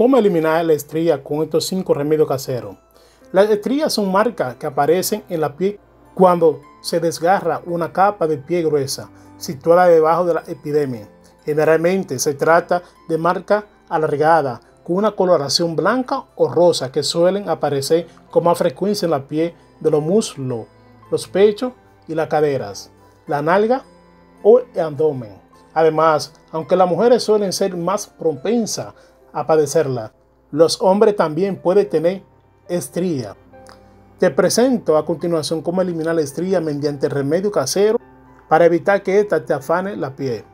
¿Cómo eliminar la estría con estos 5 remedios caseros? Las estrías son marcas que aparecen en la piel cuando se desgarra una capa de piel gruesa situada debajo de la epidemia. Generalmente se trata de marcas alargadas con una coloración blanca o rosa que suelen aparecer con más frecuencia en la piel de los muslos, los pechos y las caderas, la nalga o el abdomen. Además, aunque las mujeres suelen ser más propensas a padecerla. Los hombres también pueden tener estría. Te presento a continuación cómo eliminar la estría mediante remedio casero para evitar que ésta te afane la piel.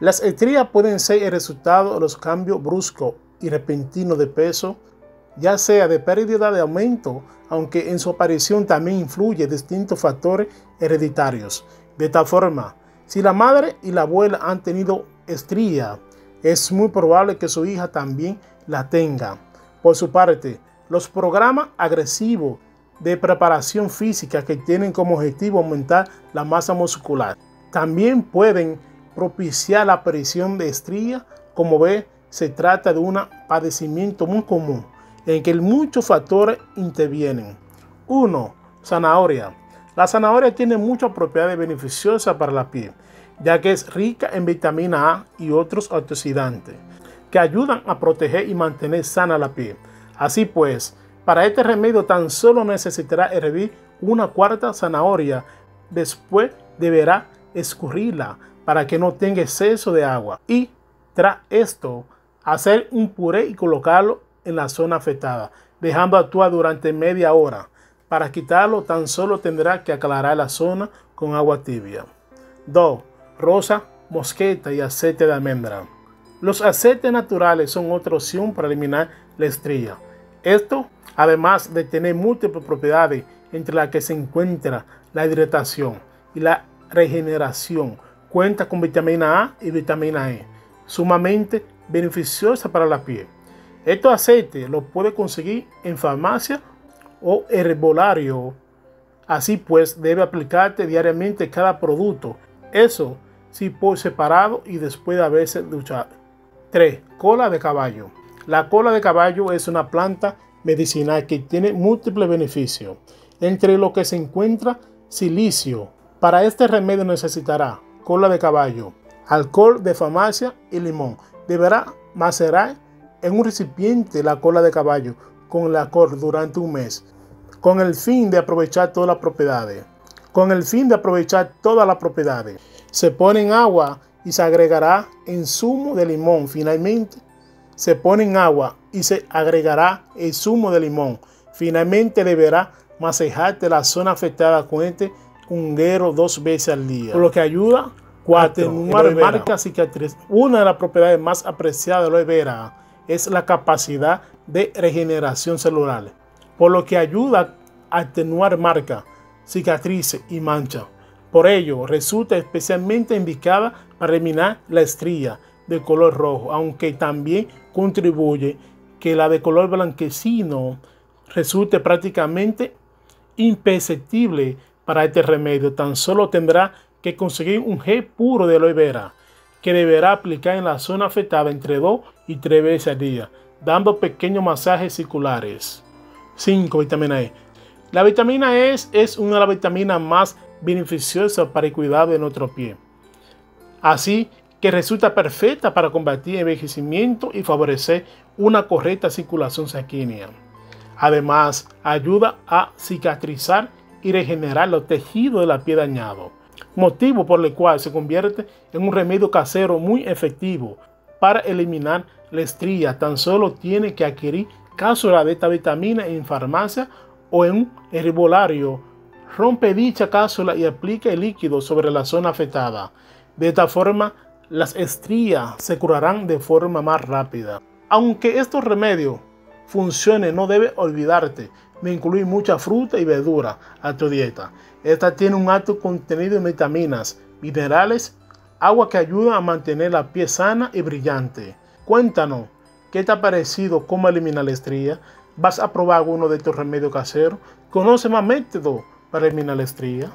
Las estrías pueden ser el resultado de los cambios bruscos y repentinos de peso, ya sea de pérdida de aumento, aunque en su aparición también influye distintos factores hereditarios. De esta forma, si la madre y la abuela han tenido estría, es muy probable que su hija también la tenga. Por su parte, los programas agresivos de preparación física que tienen como objetivo aumentar la masa muscular también pueden propiciar la aparición de estrías. Como ve, se trata de un padecimiento muy común en que muchos factores intervienen. 1. Zanahoria. La zanahoria tiene muchas propiedades beneficiosas para la piel ya que es rica en vitamina A y otros antioxidantes que ayudan a proteger y mantener sana la piel. Así pues, para este remedio tan solo necesitará hervir una cuarta zanahoria, después deberá escurrirla para que no tenga exceso de agua y tras esto hacer un puré y colocarlo en la zona afectada, dejando actuar durante media hora. Para quitarlo tan solo tendrá que aclarar la zona con agua tibia. 2 rosa, mosqueta y aceite de almendra. Los aceites naturales son otra opción para eliminar la estría. Esto, además de tener múltiples propiedades, entre las que se encuentra la hidratación y la regeneración, cuenta con vitamina A y vitamina E, sumamente beneficiosa para la piel. Estos aceites los puede conseguir en farmacia o herbolario. Así pues, debe aplicarte diariamente cada producto. Eso si por separado y después de haberse duchado. 3. Cola de caballo. La cola de caballo es una planta medicinal que tiene múltiples beneficios, entre los que se encuentra silicio. Para este remedio necesitará cola de caballo, alcohol de farmacia y limón. Deberá macerar en un recipiente la cola de caballo con el alcohol durante un mes, con el fin de aprovechar todas las propiedades. Con el fin de aprovechar todas las propiedades se pone en agua y se agregará en zumo de limón. Finalmente, se pone en agua y se agregará el zumo de limón. Finalmente deberá masejarte la zona afectada con este hunguero dos veces al día, por lo que ayuda a atenuar marca cicatriz. Una de las propiedades más apreciadas de la vera es la capacidad de regeneración celular, por lo que ayuda a atenuar marcas, cicatrices y manchas. Por ello, resulta especialmente indicada para eliminar la estría de color rojo, aunque también contribuye que la de color blanquecino resulte prácticamente imperceptible para este remedio. Tan solo tendrá que conseguir un gel puro de aloe vera que deberá aplicar en la zona afectada entre 2 y 3 veces al día, dando pequeños masajes circulares. 5. Vitamina E. La vitamina E es una de las vitaminas más beneficiosa para el cuidado de nuestro pie. Así que resulta perfecta para combatir el envejecimiento y favorecer una correcta circulación sanguínea. Además, ayuda a cicatrizar y regenerar los tejidos de la piel dañado, motivo por el cual se convierte en un remedio casero muy efectivo para eliminar la estría. Tan solo tiene que adquirir cápsulas de esta vitamina en farmacia o en un herbolario Rompe dicha cápsula y aplica el líquido sobre la zona afectada. De esta forma, las estrías se curarán de forma más rápida. Aunque estos remedios funcionen, no debes olvidarte de incluir mucha fruta y verdura a tu dieta. Esta tiene un alto contenido de vitaminas, minerales, agua que ayuda a mantener la piel sana y brillante. Cuéntanos, ¿qué te ha parecido cómo eliminar la estría? ¿Vas a probar alguno de estos remedios caseros? ¿Conoce más métodos? para eliminar la estría.